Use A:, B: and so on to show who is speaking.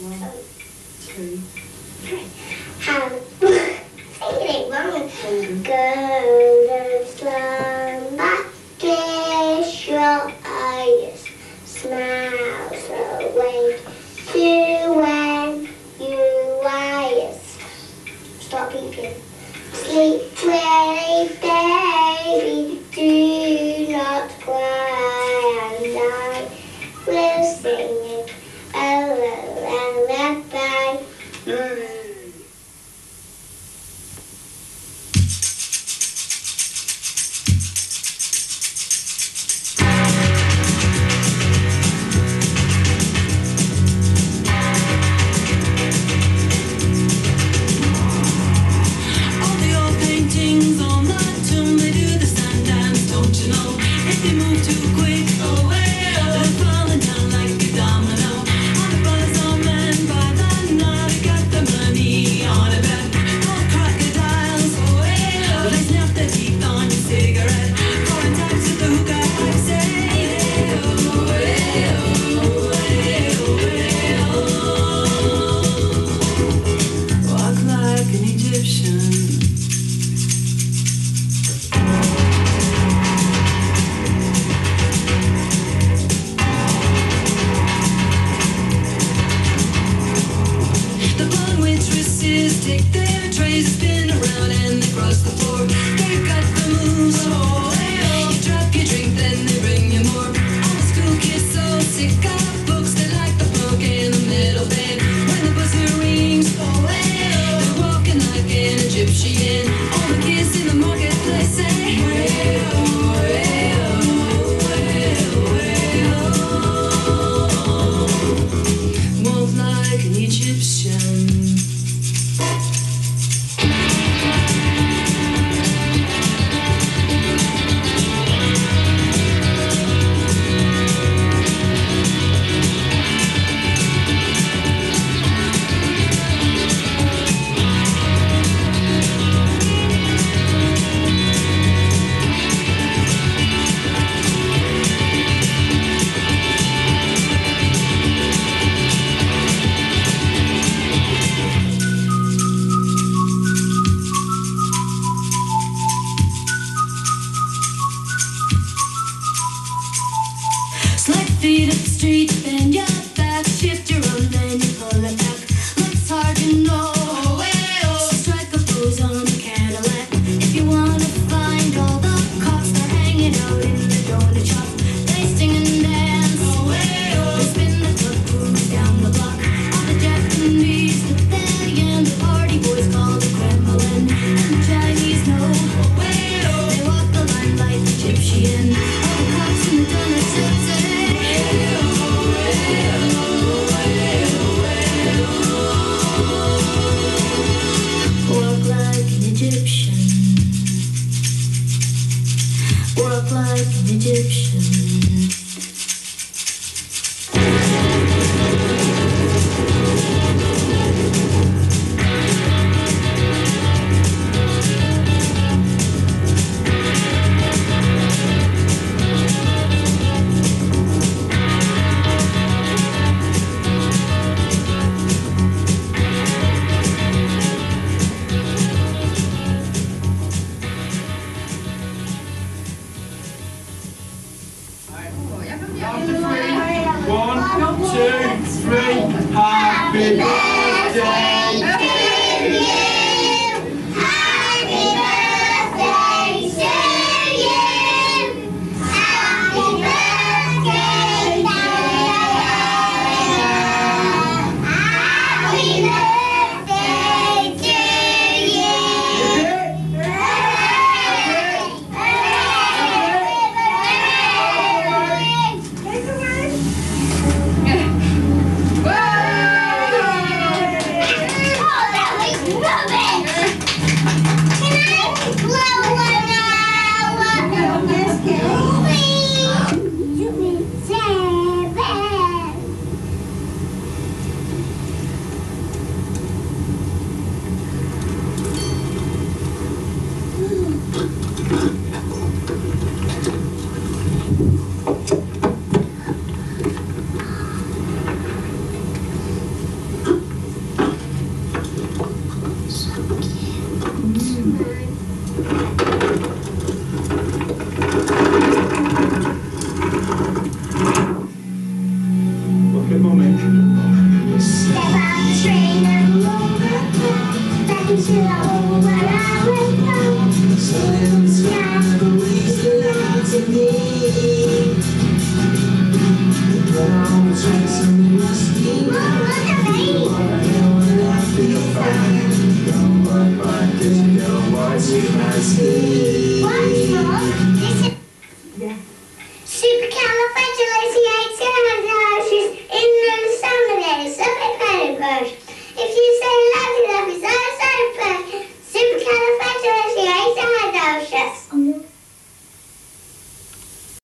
A: One, two, three.
B: Um, singing one, two, go to slumber, kiss your eyes, smile so awake to when you rise. Stop eating. Sleep, play, baby, do not cry.
C: music Egyptian.